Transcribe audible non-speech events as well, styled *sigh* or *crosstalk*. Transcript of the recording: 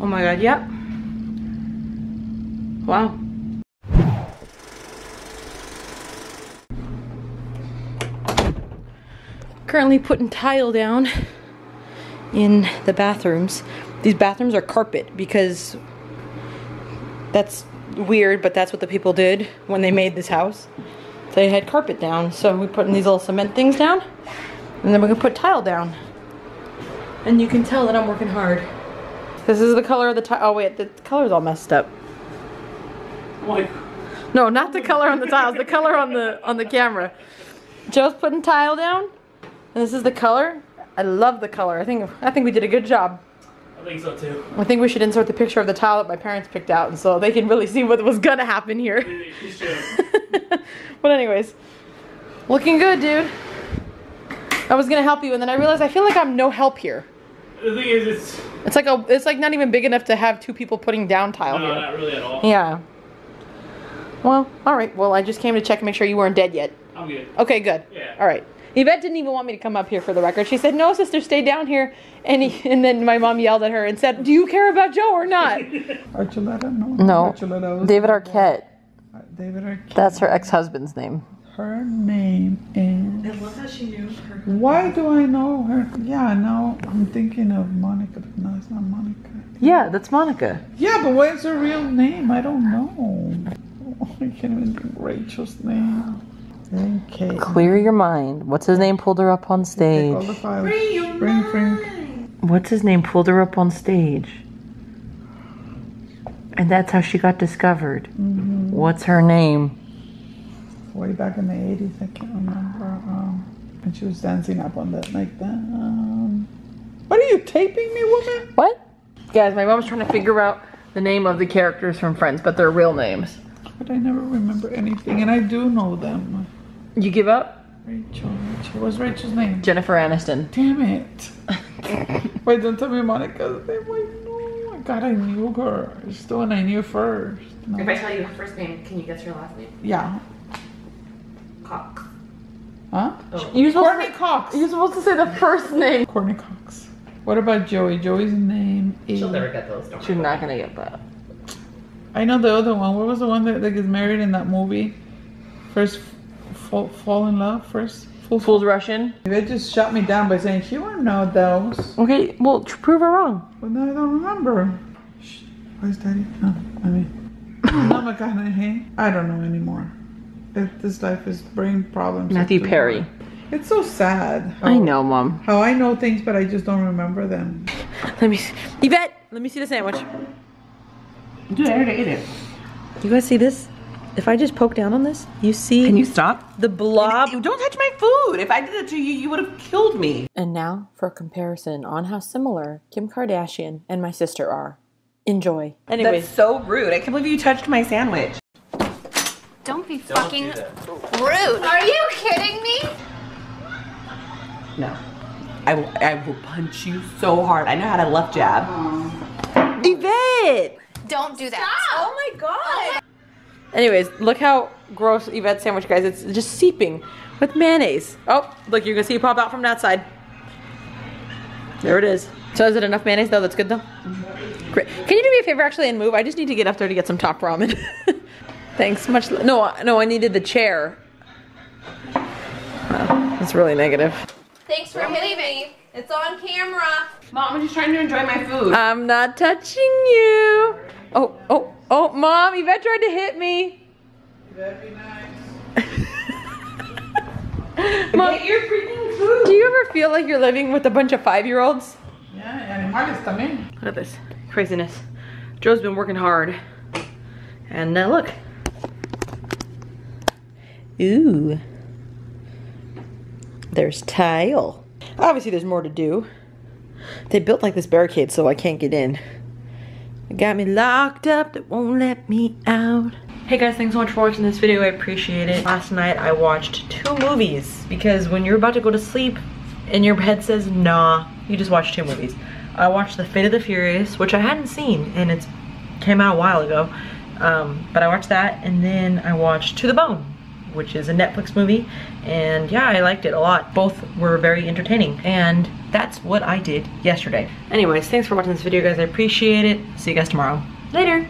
Oh my god, yep. Wow. Currently putting tile down in the bathrooms. These bathrooms are carpet because that's weird, but that's what the people did when they made this house. They had carpet down, so we're putting these little cement things down, and then we're gonna put tile down. And you can tell that I'm working hard. This is the color of the tile. Oh wait, the color's all messed up. Like, No, not the color on the tiles, the color on the on the camera. Joe's putting tile down, and this is the color. I love the color. I think I think we did a good job. I think so too. I think we should insert the picture of the tile that my parents picked out, and so they can really see what was gonna happen here. *laughs* But anyways, looking good, dude. I was gonna help you, and then I realized I feel like I'm no help here. The thing is, it's It's like a, it's like not even big enough to have two people putting down tile no, here. not really at all. Yeah. Well, all right. Well, I just came to check and make sure you weren't dead yet. I'm good. Okay, good. Yeah. All right. Yvette didn't even want me to come up here for the record. She said, "No, sister, stay down here." And he, and then my mom yelled at her and said, "Do you care about Joe or not?" *laughs* Archuleta? No. No. Archuleta was David Arquette. Uh, David Arquette. That's her ex-husband's name. Her name is. I love how she knew her. Why do I know her? Yeah, now I'm thinking of Monica, but no, it's not Monica. Yeah, that's Monica. Yeah, but what's her real name? I don't know. Oh, *laughs* I can't even think Rachel's name. Okay. Clear your mind. What's his name pulled her up on Take all stage? the files. Free your Bring, bring. mind. What's his name pulled her up on stage? And that's how she got discovered. Mm-hmm. What's her name? Way back in the 80s, I can't remember. Um, and she was dancing up on that like that. Um, what are you taping me, woman? What? Guys, my mom's trying to figure out the name of the characters from Friends, but they're real names. But I never remember anything, and I do know them. You give up? Rachel, Rachel. What's Rachel's name? Jennifer Aniston. Damn it. *laughs* Wait, don't tell me Monica's name. Wait, no. God, I knew her. It's the one I knew first. No. If I tell you her first name, can you guess her last name? Yeah. Cox. Huh? You're supposed, Courteney Cox. you're supposed to say the first name. Courteney Cox. What about Joey? Joey's name is. She'll never get those. Don't She's not gonna get that. I know the other one. What was the one that, that gets married in that movie? First, fall, fall in love. First, full. Fools Rush In. They just shut me down by saying she won't know those. Okay, well, tr- prove her wrong. But no, I don't remember. Shh. Where's Daddy? Oh, I mean, Mama McConaughey. I don't know anymore. If this life is brain problems. Matthew Perry. hard. It's so sad. How, I know, Mom. How I know things, but I just don't remember them. Let me see. Yvette, let me see the sandwich. Dude, I already ate it. You guys see this? If I just poke down on this, you see Can you stop? the blob. You don't touch my food. If I did it to you, you would have killed me. And now for a comparison on how similar Kim Kardashian and my sister are. Enjoy. Anyways, That's so rude. I can't believe you touched my sandwich. Don't fucking rude. Are you kidding me? No. I will, I will punch you so hard. I know how to left jab. Yvette! Don't do that. Stop. Oh my god. Anyways, look how gross Yvette's sandwich, guys. It's just seeping with mayonnaise. Oh, look, you're gonna see it pop out from that side. There it is. So is it enough mayonnaise though? That's good though? Great. Can you do me a favor actually and move? I just need to get up there to get some top ramen. *laughs* Thanks. Much. No, no, I needed the chair. Wow, that's really negative. Thanks for hitting me. It's on camera. Mom, I'm just trying to enjoy my food. I'm not touching you. Oh, oh, oh, mom, Yvette tried to hit me. That'd be nice. Mom, Get your freaking food. do you ever feel like you're living with a bunch of five-year-olds? Yeah, animales también. Look at this craziness. Joe's been working hard. And uh, look. Ooh. There's tile. Obviously, there's more to do. They built like this barricade so I can't get in. They got me locked up, that won't let me out. Hey guys, thanks so much for watching this video. I appreciate it. Last night I watched two movies because when you're about to go to sleep and your head says nah, you just watch two movies. I watched The Fate of the Furious, which I hadn't seen and it came out a while ago. Um, but I watched that and then I watched To the Bone, which is a Netflix movie. And yeah, I liked it a lot. Both were very entertaining. And that's what I did yesterday. Anyways, thanks for watching this video guys. I appreciate it. See you guys tomorrow. Later.